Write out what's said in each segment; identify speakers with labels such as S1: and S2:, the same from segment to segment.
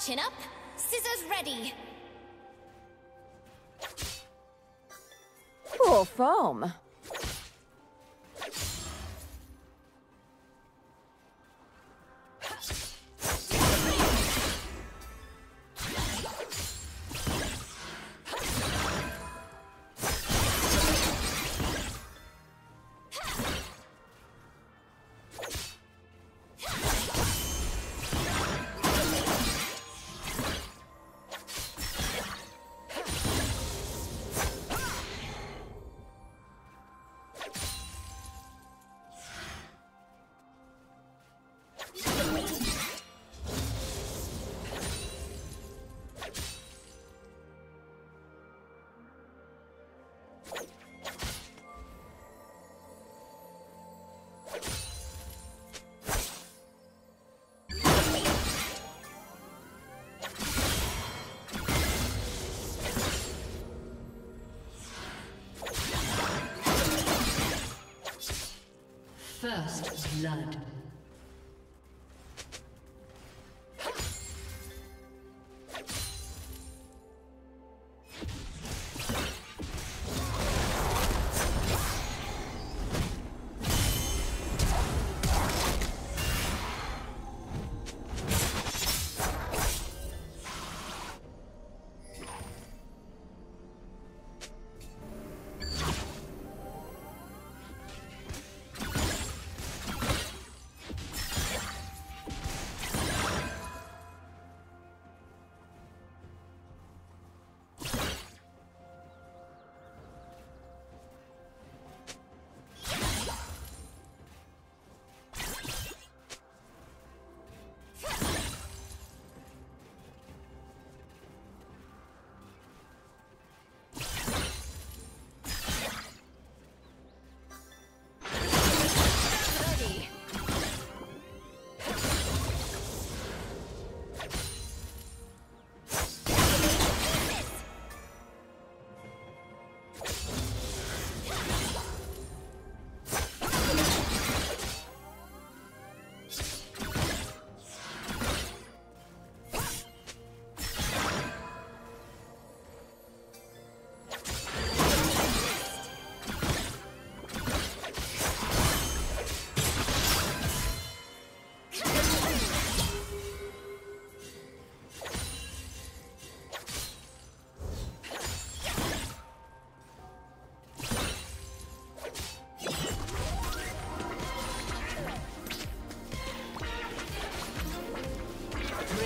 S1: Chin up, scissors ready.
S2: Poor form.
S3: First blood.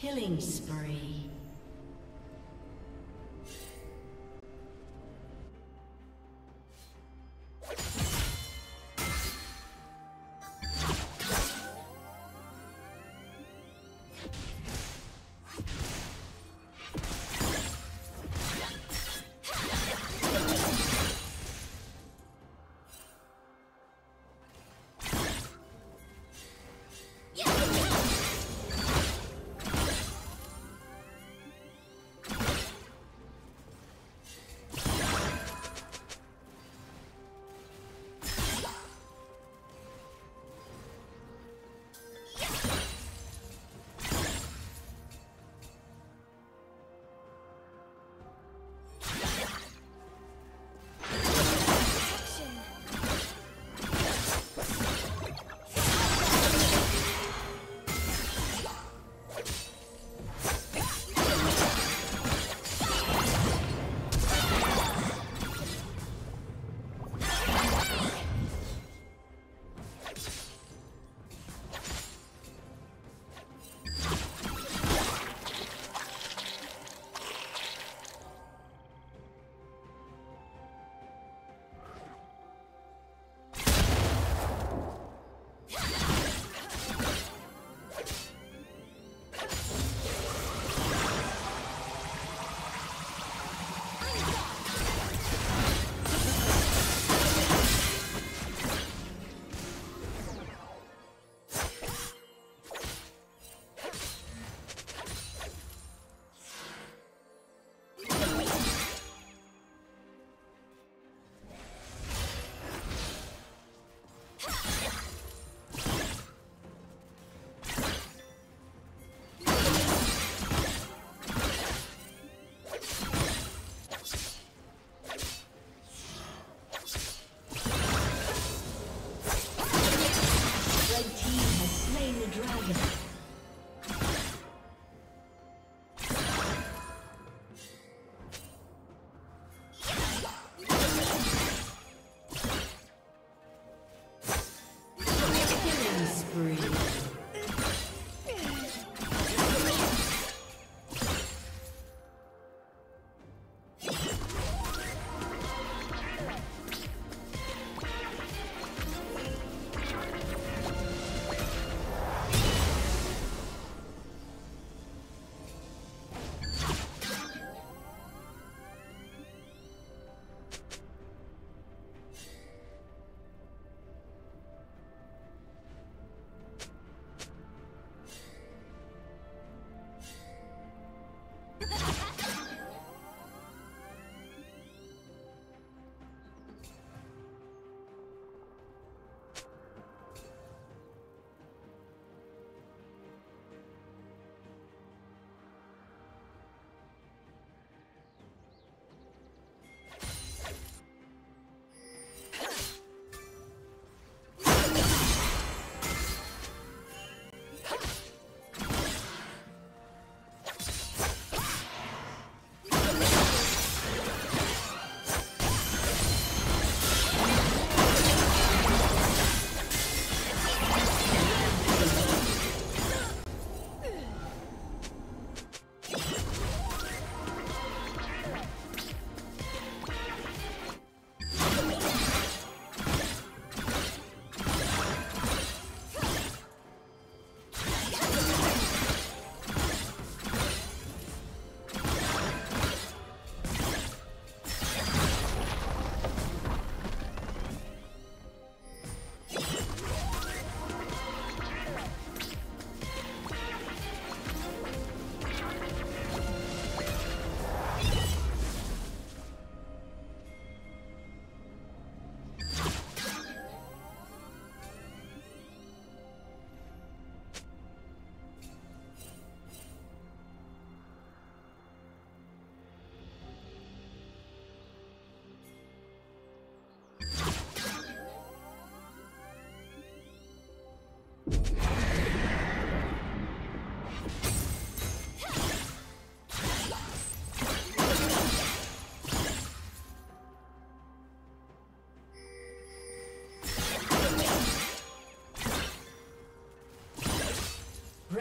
S3: Killing spree.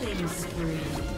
S3: Killing spree.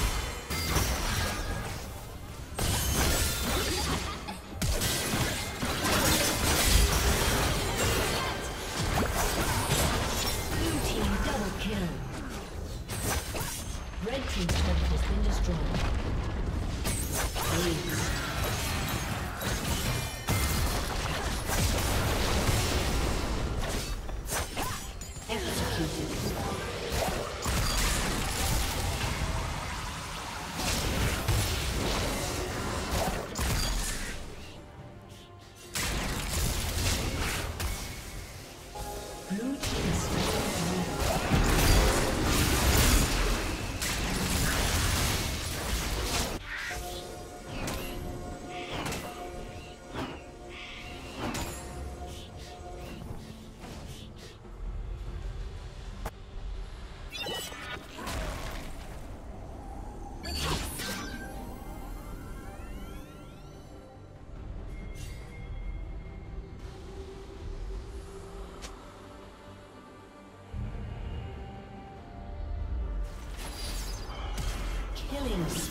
S3: Killing